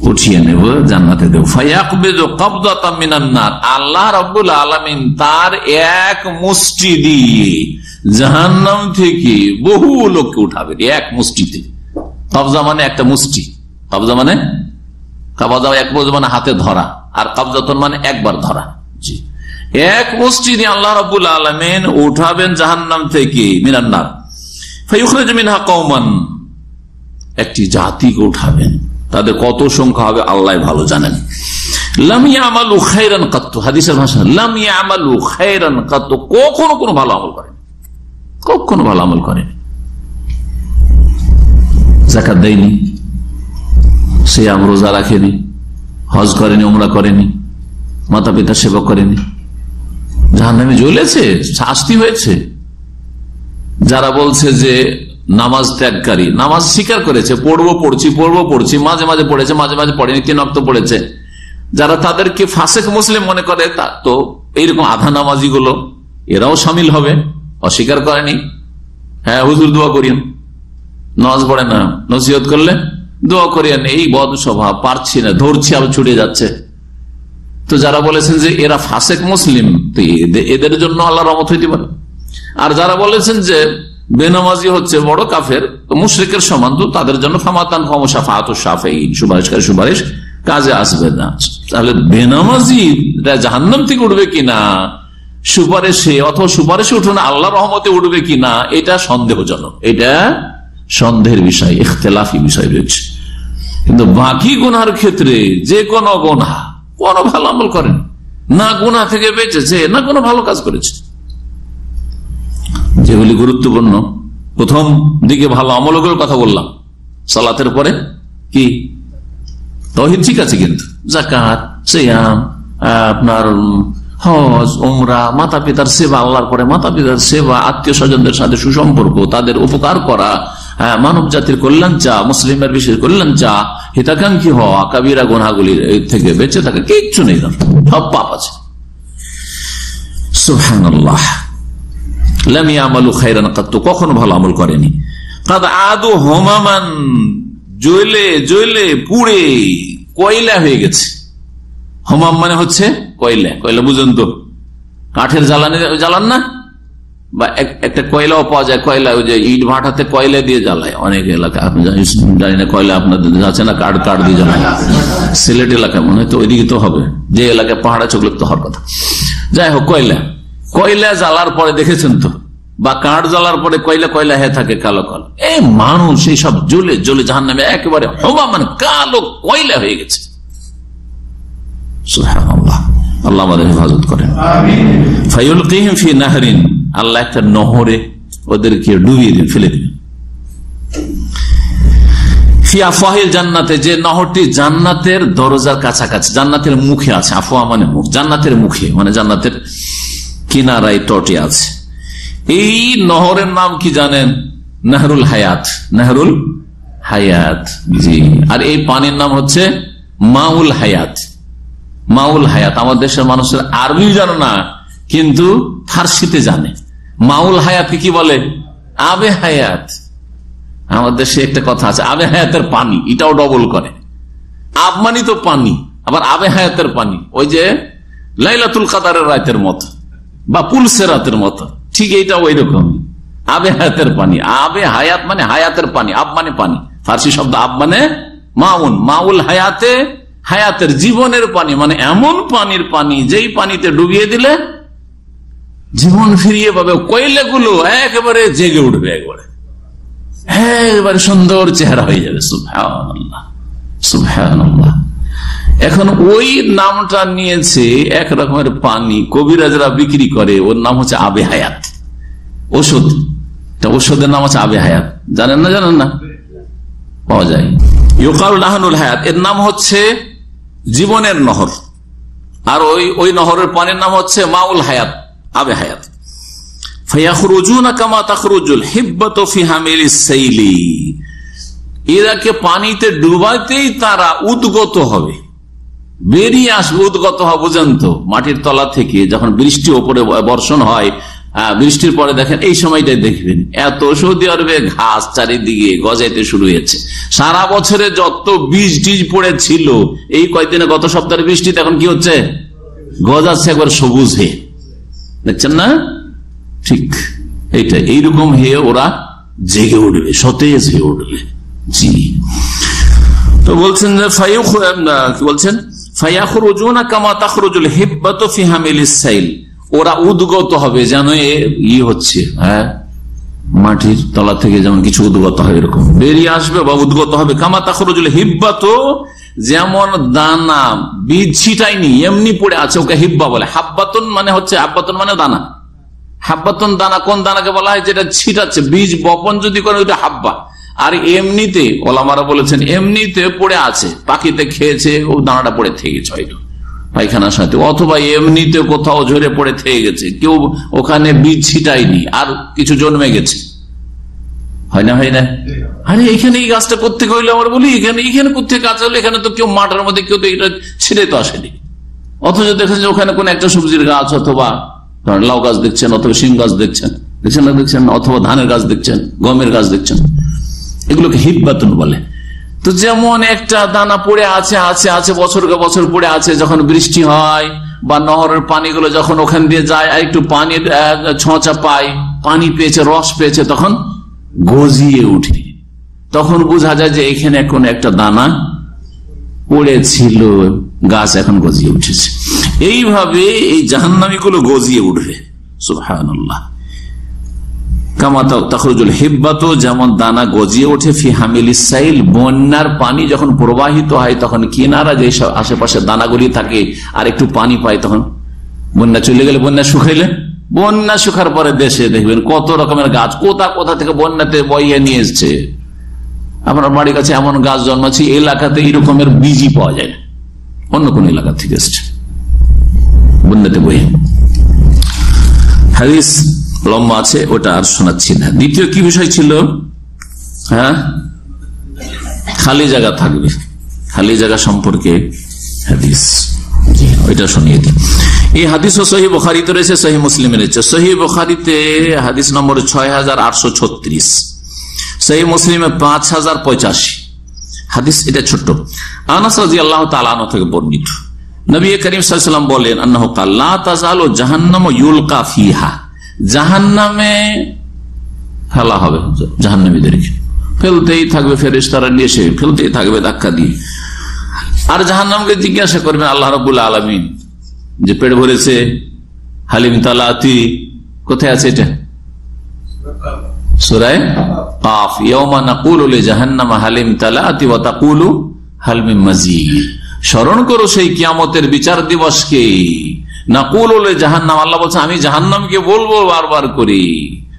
উঠিয়ে নেব, জান্নাতে দেব। আল্লাহ রব্বুল আলমিন তার এক মুষ্টি দিয়ে জাহান্নাম থেকে বহু লোককে উঠাবে এক মুষ্টিতে। কবজা মানে একটা মুষ্টি। কবজা মানে? কবজা এক মানে হাতে ধরা। আর কবজাতন মানে একবার ধরা। জি। এক মসজিদে আল্লাহ রবুল আলমেন উঠাবেন জাহান্নাম থেকে মিনান্নার। মিনহা একটি জাতিকে উঠাবেন। তাদের কত সংখ্যা হবে আল্লাহ ভালো জানেন। কখনো কোনো ভালো আমল কখনো ভালো আমল দেয়নি। সে রোজা রাখেনি। হজ করেনি, উমরা করেনি। মাতা পিতার সেবা করেনি। জাহান নামে জ্বলেছে, শাস্তি হয়েছে। যারা বলছে যে নামাজ ত্যাগকারী, নামাজ স্বীকার করেছে, পড়ব, পড়ছি পড়ব, পড়ছি, মাঝে মাঝে পড়েছে, মাঝে মাঝে পড়েনি, তিন অক্ত পড়েছে। যারা তাদেরকে ফাঁসেক মুসলিম মনে করে, তা তো এইরকম আধা নামাজি গুলো এরাও সামিল হবে, অস্বীকার করেনি। হ্যাঁ হুজুর দোয়া করিয়েন। নামাজ পড়ে না, নসিহত করলে দোয়া করিয়েন, এই বদ স্বভাব, পারছি না, ধরছি, আবার ছুটে যাচ্ছে। তো যারা বলেছেন যে এরা ফাসেক মুসলিম এদের- জন্য আল্লাহ রহমত হইতে পারে। আর যারা বলেছেন যে বেনামাজি হচ্ছে বড় কাফের মুশ্রিকের সমান, তো তাদের জন্য ফামাতান সুপারিশ, কাজে আসবে না। তাহলে বেনামাজি জাহান্নাম থেকে উঠবে কিনা? সুপারিশে, অথবা সুপারিশে উঠবে না আল্লাহ রহমতে উঠবে কিনা? এটা সন্দেহজনক। এটা সন্দেহের বিষয়, ইখতলাফি বিষয় রয়েছে। কিন্তু বাকি গুনার ক্ষেত্রে যে কোনো গোনা কোনো ভালো আমল করেন। না গুনা থেকে বেঁচেছে, না কোনো ভালো কাজ করেছে। যেগুলি গুরুত্বপূর্ণ, প্রথম দিকে ভালো আমলগুলোর কথা বললাম। সালাতের পরে কি? তহিদ ঠিক আছে কিন্তু। জাকাত সিয়াম, আপনার হজ ওমরা মাতা পিতার সেবা, আল্লাহর পরে মাতা পিতার সেবা আত্মীয় স্বজনদের সাথে সুসম্পর্ক, তাদের উপকার করা মানব জাতির কল্যাণ চা, মুসলিমের বিশেষ কল্যাণ চা, হিতাকাঙ্ক্ষী হওয়া, কাবিরা গোনাগুলির থেকে বেঁচে থাকা কিচ্ছু নেই। সব পাপ আছে। কাত্তু, কখনো ভালো আমল করেনি। কাদ আদু হোমামান, জ্বলে জ্বলে, পুড়ে, কয়লা হয়ে গেছে। হোমাম মানে হচ্ছে কয়লা কয়লা বুঝুন তো। কাঠের জ্বালানি, জ্বালান না? বা এক- একটা কয়লাও পাওয়া যায় কয়লা ওই যে ইট ভাটাতে কয়লা দিয়ে জ্বালায় অনেক এলাকা। আপনি জানি- না কয়লা আপনাদের আছে না কাঠ কাঠ দিয়ে জ্বালায়। সিলেট এলাকা মনে হয় তো ওইদিকে তো হবে। যে এলাকায় পাহাড়া চোখলে তো হওয়ার কথা। যাই হোক কয়লা। কয়লা জ্বালার পরে দেখেছেন তো? বা কাঠ জ্বালার পরে কয়লা কয়লা হয়ে থাকে কালো কালো। এই মানুষ এইসব জ্বলে জ্বলে জাহান নামে একেবারে হবা মানে কালো কয়লা হয়ে গেছে। আল্লাহ আমাদের হেফাজত করেন। ফাইউল কিহিম ফি নাহরিন। আল্লাহ একটা নহরে ওদেরকে ডুবিয়ে দিন ফেলে দিন জান্নাতে, যে নহরটি জান্নাতের দরজার কাছাকাছি, জান্নাতের মুখে আছে মানে মুখ, জান্নাতের মুখে মানে জান্নাতের কিনারায় তটে আছে। এই নহরের নাম কি জানেন? নেহরুল হায়াত নেহরুল হায়াত জি। আর এই পানির নাম হচ্ছে মাউল হায়াত। মাউল হায়াত আমার দেশের মানুষের আরবি জানে না, কিন্তু ফার্সিতে জানে। মাউল হায়াতকে কি বলে? আবে হায়াত। আমাদের দেশে একটা কথা আছে, আবে হায়াতের পানি, এটাও ডবল করে। আবমানি তো পানি, আবার আবে হায়াতের পানি। ওই যে লাইলাতুল কাদারের রাতের মতো, বা পুলসের রাতের মতো, ঠিক এইটা ওই রকম আবে হায়াতের পানি, আবে হায়াত মানে হায়াতের পানি আব মানে পানি। ফার্সি শব্দ আব মানে মাউন, মাউল হায়াতে হায়াতের জীবনের পানি মানে এমন পানির পানি, যেই পানিতে ডুবিয়ে দিলে জীবন ফিরিয়ে পাবে, কয়লাগুলো একেবারে জেগে উঠবে একবারে। একেবারে সুন্দর চেহারা হয়ে যাবে এখন ওই নামটা নিয়েছে এক রকমের পানি, কবিরাজরা বিক্রি করে, ওর নাম হচ্ছে আবে হায়াত। ওষুধ ওষুধের নাম হচ্ছে আবে হায়াত। জানেন না জানেন না? পাওয়া যায়। ইউকাল নাহানুল হায়াত, এর নাম হচ্ছে জীবনের নহর। আর ওই ওই নহরের পানির নাম হচ্ছে মাউল হায়াত। আবে হায়াত। পানিতে ডুবাতেই তারা উদ্গত হবে। বেরিয়ে মাটির তলা থেকে যখন বৃষ্টি ওপরে বর্ষণ হয় বৃষ্টির পরে দেখেন, এই সময়টাই দেখবেন, এত সৌদি আরবে ঘাস চারিদিকে গজাইতে শুরু হয়েছে। সারা বছরে যত বীজ টিজ পড়েছিল, এই কয়েকদিনে গত সপ্তাহের বৃষ্টিতে এখন কি হচ্ছে? গজাচ্ছে একবার সবুজ। হয়ে দেখছেন না? ঠিক এইটা এইরকম হয়ে ওরা জেগে উঠবে, সতেজ হয়ে উঠবে। জি। তো বলছেন বলছেন? ওরা উদ্গত হবে যেন ই হচ্ছে হ্যাঁ? মাটির তলা থেকে যেমন কিছু উদ্গত হয় এরকম। বেরিয়ে আসবে বা উদ্গত হবে। কামা তাখরুজুল হিব্বাত যেমন দানা বীজ ছিটাইনি এমনি পড়ে আছে, ওকে হিব্বা বলে। হাব্বাতন মানে হচ্ছে, হাব্বাতন মানে দানা। হাব্বাতন দানা, কোন দানাকে বলা হয়? যেটা ছিটাচ্ছে, বীজ বপন যদি করে, ওইটা হাব্বা। আর এমনিতে, ওলামারা বলেছেন, এমনিতে পড়ে আছে, পাখিতে খেয়েছে, ও দানাটা পড়ে থেকে গেছে, হয়তো। পায়খানার সাথে। অথবা এমনিতে কোথাও ঝরে পড়ে থেকে গেছে, কেউ ওখানে বীজ ছিটায়নি, আর কিছু জন্মে গেছে। হয় না হয় না? আরে এখানে এই গাছটা করতে হইলে আমার বলি? এখানে এখানে করতে গাছ হলো? এখানে তো কেউ মাঠের মধ্যে কেউ তো এটা ছিঁড়ে তো আসেনি। অথচ দেখেন যে ওখানে কোন একটা সবজির গাছ অথবা লাউ গাছ দেখছেন অথবা শিম গাছ দেখছেন। দেখছেন না দেখছেন? অথবা ধানের গাছ দেখছেন গমের গাছ দেখছেন। এগুলোকে হিব্বাতন বলে। তো যেমন একটা দানা পড়ে আছে আছে আছে বছরকে বছর পড়ে আছে যখন বৃষ্টি হয় বা নহরের পানিগুলো যখন ওখান দিয়ে যায় আর একটু পানির ছোঁচা পায় পানি পেয়েছে রস পেয়েছে তখন গজিয়ে উঠে। তখন বোঝা যায় যে এখানে কোন একটা দানা পড়েছিল, গাছ এখন গজিয়ে উঠেছে। এইভাবে এই জাহান্নামী গুলো গজিয়ে উঠবে। সুহান যেমন দানা গজিয়ে ওঠে, ফি বন্যার পানি যখন প্রবাহিত হয়, তখন আশেপাশে দানাগুলি থাকে, আর একটু পানি পায়, তখন বন্যা চলে গেলে বন্যা শুকাইলে? বন্যা শুকার পরে দেশে দেখবেন কত রকমের গাছ। কোথা কোথা থেকে বন্যাতে বইয়ে নিয়ে এসছে। আপনার বাড়ির কাছে এমন গাছ জন্মাচ্ছে এলাকাতে এই রকমের বীজই পাওয়া যায় না। অন্য কোন এলাকা থেকে এসছে। বন্যাতে বইয়ে। হাদিস লম্বা আছে, ওটা আর শোনাচ্ছি না। দ্বিতীয় কি বিষয় ছিল? হ্যাঁ? খালি জায়গা থাকবে। খালি জায়গা সম্পর্কে হাদিস। ওইটা শুনিয়ে দিই। এই হাদিস ও সহি বখারিতে রয়েছে সহি মুসলিমে রয়েছে। সহি বখারিতে হাদিস নম্বর ছয় হাজার আটশো ছত্রিশ সহি মুসলিমে পাঁচ হাজার পঁচাশি। হাদিস এটা ছোট্ট। আনাস রাজি আল্লাহ তালানো থেকে বর্ণিত। নবী করিম সাল্লাম বলেন, আন্নাহ কাল্লা তাজালো জাহান্নাম ইউলকা ফিহা। জাহান্নামে ফেলা হবে জাহান্নামীদেরকে ফেলতেই থাকবে ফেরেস তারা নিয়ে এসে, ফেলতেই থাকবে ধাক্কা দিয়ে। আর জাহান্নামকে জিজ্ঞাসা করবেন, আল্লাহ রবুল্লা আলমিন যে পেট ভরেছে, হালিম তালাতি, কোথায় আছে এটা? সুরায় কাফ। ইয়মা নাকুল জাহান্নাম হালিম তালাতি ওয়া তাকুলু স্মরণ করো সেই কিয়ামতের বিচার দিবসকে। নাকুল জাহান্নাম, আল্লাহ বলছে, আমি জাহান্নামকে বলব বারবার করি।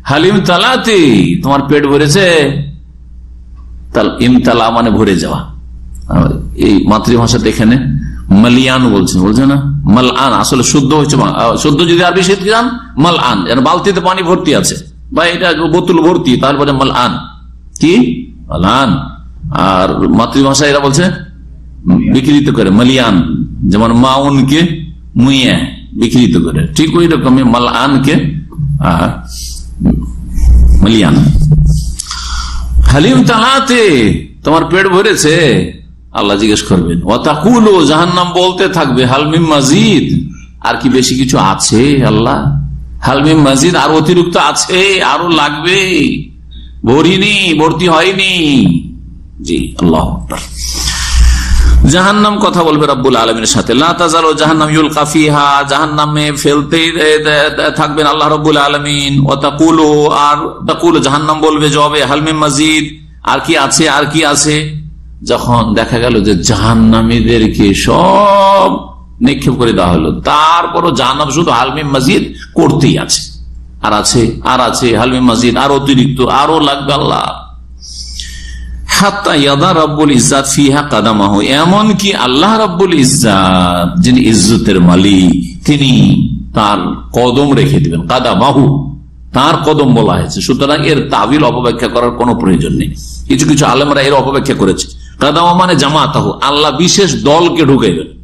হালিম তালাতি, তোমার পেট ভরেছে? ইমতালা মানে ভরে যাওয়া। এই মাতৃভাষাতে এখানে মালিয়ান বলছেন বলছে না? মাল আন আসলে শুদ্ধ হচ্ছে শুদ্ধ যদি আরবি শীত যান মাল আন বালতিতে পানি ভর্তি আছে। বা এটা বোতল ভর্তি, তারপরে মাল আন কি? মাল আন আর মাতৃভাষা এরা বলছে, বিকৃত করে, মালিয়ান। যেমন মাউনকে মুইয়া, বিকৃত করে। ঠিক ওই রকমই মাল আনকে মালিয়ান। হালিম তালাতে তোমার পেট ভরেছে। আল্লাহ জিজ্ঞেস করবেন ওতাকুলো জাহান্নাম বলতে থাকবে হালমিম মাজিদ? আর কি বেশি কিছু আছে, আল্লাহ? হালমিম মাজিদ, আর অতিরিক্ত আছে, আরও লাগবে। ভরিনি, ভর্তি হয়নি। জি, আল্লাহ। জাহান্নাম কথা বলবে রব্বুল আলমীর সাথে। লাতাজালো জাহান্নাম ইউল কাফিহা জাহান্নামে ফেলতে থাকবেন আল্লাহ রব্বুল আলমিন। ও তাকুলো আর তাকুলো, জাহান্নাম বলবে জবে হালমিম মজিদ আর কি আছে, আর কি আছে? যখন দেখা গেল যে জাহান্নামীদেরকে সব নিক্ষেপ করে দেওয়া হলো, তারপরও জাহান্নাম শুধু হালমিম মসজিদ করতেই আছে। আর আছে আর আছে হালমিম মসজিদ, আর অতিরিক্ত, আরও লাগবে আল্লাহ। হাত্তা ইয়াদা রব্বুল ইজ্জাত ফিহা কাদামাহ এমন আল্লাহ রব্বুল ইজ্জাত, যিনি ইজ্জতের মালিক, তিনি তার কদম রেখে দিবেন, কাদামাহু, তার কদম বলা হয়েছে। সুতরাং এর তাবিল অপব্যাখ্যা করার কোনো প্রয়োজন নেই। কিছু কিছু আলেমরা এর অপব্যাখ্যা করেছে। কাদামা মানে জামাতাহু। আল্লাহ বিশেষ দলকে ঢুকাইবেন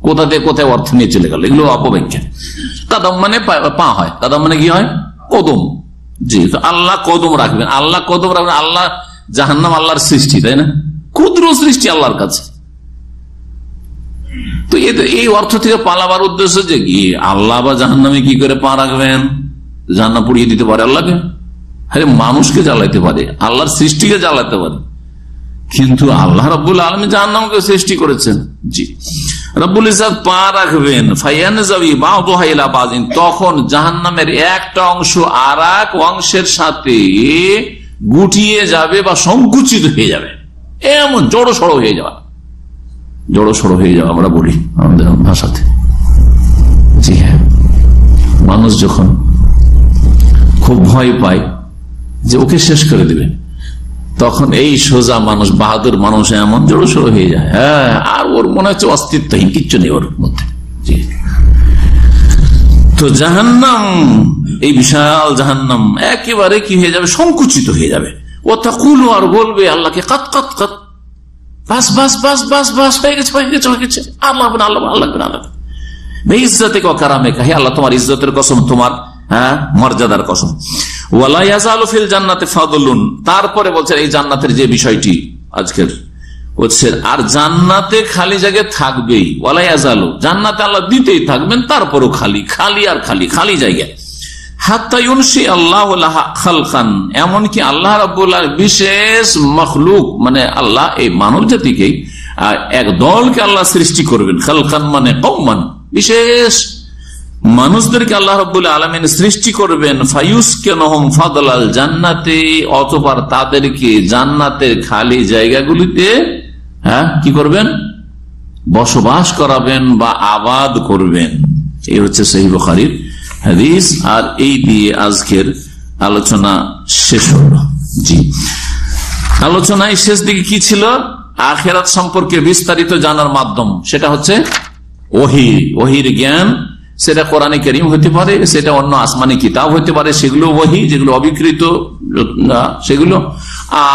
কোথা থেকে কোথায় অর্থ নিয়ে চলে গেল? এগুলো অপব্যাখ্যা। কাদম মানে পা- হয়। কাদম মানে কি হয়? কদম। জি আল্লাহ কদম রাখবেন। আল্লাহ কদম রাখবেন। আল্লাহ জাহান্নাম আল্লাহর সৃষ্টি, তাই না? ক্ষুদ্র সৃষ্টি আল্লাহর কাছে। তো এই অর্থ থেকে পালাবার উদ্দেশ্য যে কি? আল্লাহ বা জাহান্নামে কি করে পা রাখবেন? জাহান্নাম পুড়িয়ে দিতে পারে আল্লাহকে? আরে মানুষকে জ্বালাইতে পারে। আল্লাহর সৃষ্টিকে জ্বালাতে পারে। কিন্তু আল্লাহ রব্বুল আলমী জাহান্নামকে সৃষ্টি করেছেন। জি। রব্বুল ইসাদ পা রাখবেন। তখন জাহান্নামের একটা অংশ আর এক অংশের সাথে গুটিয়ে যাবে বা সংকুচিত হয়ে যাবে। এমন জড়ো সড়ো হয়ে যাওয়া। জড়ো সড়ো হয়ে যাওয়া আমরা বলি আমাদের ভাষাতে। জি হ্যাঁ। মানুষ যখন খুব ভয় পায় যে ওকে শেষ করে দেবে তখন এই সোজা মানুষ, বাহাদুর মানুষ এমন জড়ো সড়ো হয়ে যায়। হ্যাঁ আর ওর মনে হচ্ছে অস্তিত্বহীন, কিচ্ছু নেই ওর মধ্যে। তো জাহান্নাম, এই বিশাল জাহান্নাম একেবারে কি হয়ে যাবে? সংকুচিত হয়ে যাবে। ও তাকুল আর বলবে আল্লাহকে, কাত কাত কাত। বাস বাস বাস বাস বাস, হয়ে গেছে হয়ে গেছে হয়ে গেছে। আল্লাহ আল্লাহ আল্লাহ আল্লাহ ইজ্জতে কারামে কাহি আল্লাহ, তোমার ইজ্জতের কসম তোমার। হ্যাঁ? মর্যাদার কসম। তারপরে বলছেন এই জান্নাতের যে বিষয়টি আজকের বলছে আর জান্নাতে খালি জায়গায় থাকবেই। ওয়ালাই আজালো জান্নাতে আল্লাহ দিতেই থাকবেন, তারপরও খালি খালি আর খালি খালি জায়গায়। এমনকি আল্লাহ বিশেষ মখলুক মানে আল্লাহ এই মানব জাতিকে এক দলকে আল্লাহ সৃষ্টি করবেন। খালখান মানে কৌমান বিশেষ মানুষদেরকে আল্লাহ রবুল্লাহ আলমিন সৃষ্টি করবেন ফায়ুস কেনহম ফাদলাল জান্নাতে অতবার তাদেরকে জান্নাতের খালি জায়গাগুলিতে হ্যাঁ কি করবেন? বসবাস করাবেন বা আবাদ করবেন। এই হচ্ছে সেই বখারির হাদিস, আর এই দিয়ে আজকের আলোচনা শেষ হল। জি। আলোচনায় শেষ দিকে কি ছিল? আখেরাত সম্পর্কে বিস্তারিত জানার মাধ্যম, সেটা হচ্ছে ওহি, ওহির জ্ঞান সেটা কোরআনে করিম হতে পারে, সেটা অন্য আসমানি কিতাব হতে পারে, সেগুলো বহি যেগুলো অবিকৃত সেগুলো।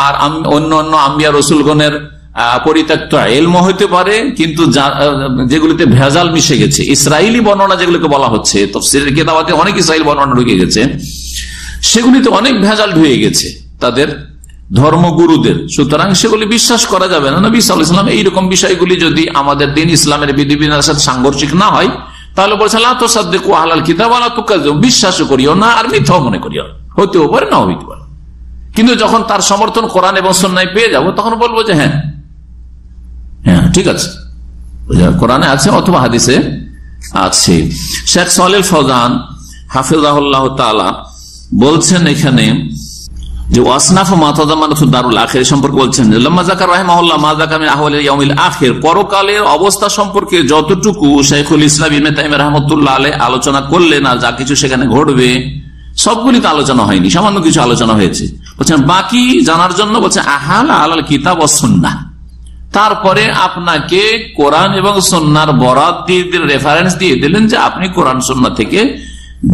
আর অন্য অন্য আম্বিয়া রসুলগণের পরিত্যক্ত এলম হইতে পারে, কিন্তু যেগুলিতে ভেজাল মিশে গেছে। ইসরায়েলি বর্ণনা যেগুলোকে বলা হচ্ছে তফসিলের কেতাবাতে অনেক ইসরায়েল বর্ণনা ঢুকে গেছে, সেগুলিতে অনেক ভেজাল ঢুকে গেছে তাদের ধর্মগুরুদের। সুতরাং সেগুলি বিশ্বাস করা যাবে না। নবী ইসলাম এইরকম বিষয়গুলি যদি আমাদের দিন ইসলামের বিধিবিধানের সাথে সাংঘর্ষিক না হয় তাহলে বলছে আল্লাহ সাদ্দিক আলাল কিতাব আল্লাহ বিশ্বাস করিও না আর মিথ্যাও মনে করিও হতেও পারে না হইতে পারে। কিন্তু যখন তার সমর্থন কোরআন এবং সন্ন্যায় পেয়ে যাব, তখন বলব যে হ্যাঁ হ্যাঁ ঠিক আছে। কোরআনে আছে অথবা হাদিসে আছে। শেখ সালেল ফৌজান তালা বলছেন এখানে যে ওয়াসনাফ দারুল আখের সম্পর্কে বলছেন আখের। পরকালের অবস্থা সম্পর্কে যতটুকু শেখুল ইসলাম ইমেতাইম রহমতুল্লাহ আলে আলোচনা করলেন আর যা কিছু সেখানে ঘটবে সবগুলি তো আলোচনা হয়নি, সামান্য কিছু আলোচনা হয়েছে। বলছেন, বাকি জানার জন্য বলছে আহাল আলাল কিতাব অসন্না তারপরে আপনাকে কোরআন এবং সন্ন্যার বরাত দিয়ে রেফারেন্স দিয়ে দিলেন যে আপনি কোরআন সন্না থেকে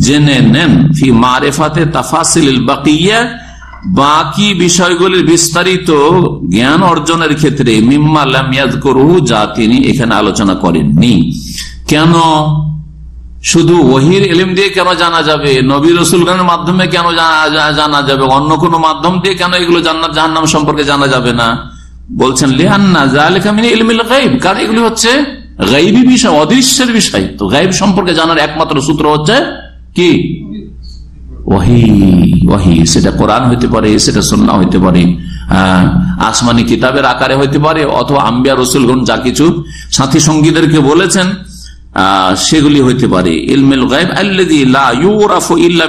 জেনে নেন। ফি মারেফাতে তাফাসিল বাকিয়া বাকি বিষয়গুলির বিস্তারিত জ্ঞান অর্জনের ক্ষেত্রে যা তিনি এখানে আলোচনা করেননি। কেন? শুধু ওহির এলিম দিয়ে কেন জানা যাবে? নবী রসুলগণের মাধ্যমে কেন জানা যাবে? অন্য কোন মাধ্যম দিয়ে কেন এগুলো জান্নাত, জাহান্নাম সম্পর্কে জানা যাবে না? বলছেন, লিহান্না জালেকামিনী ইলমিল গাইব কারণ এগুলি হচ্ছে গাইবী বিষয়, অদৃশ্যের বিষয়। তো গাইব সম্পর্কে জানার একমাত্র সূত্র হচ্ছে কি? ওহি ওহি সেটা কোরআন হইতে পারে, সেটা সন্না হইতে পারে আসমানি কিতাবের আকারে হইতে পারে, অথবা আম্বিয়া রসুলগণ যা কিছু সাথী সঙ্গীদেরকে বলেছেন সেগুলি হইতে পারে। ইলমেল গাইব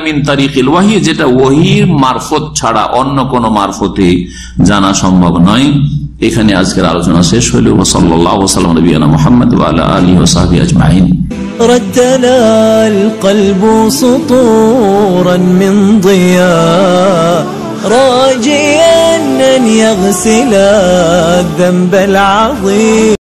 মিন তারিকিল ওয়াহি, যেটা ওহির মারফত ছাড়া অন্য কোন মারফতে জানা সম্ভব নয়। এখানে আজকের আলোচনা শেষ হইল সাল্লাহ সাল্লাম নবীনা মোহাম্মদ আলী ওসাহাবি আজমাইন رتلى القلب سطورا من ضياء راجيا أن يغسل الذنب العظيم